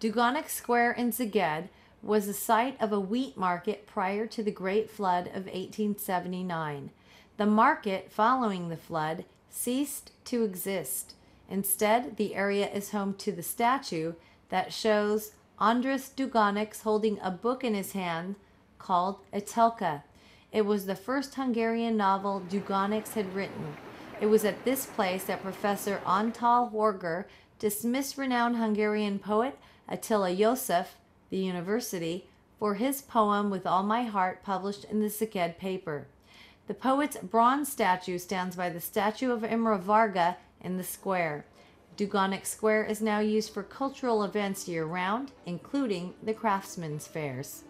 Dugonics Square in Szeged was the site of a wheat market prior to the Great Flood of 1879. The market, following the flood, ceased to exist. Instead, the area is home to the statue that shows Andras Dugonics holding a book in his hand called Etelka. It was the first Hungarian novel Dugonics had written. It was at this place that Professor Antal Horger dismissed renowned Hungarian poet Attila József, the university, for his poem With All My Heart published in the Szeged paper. The poet's bronze statue stands by the statue of Imre Varga in the square. Dugonics Square is now used for cultural events year round, including the craftsmen's fairs.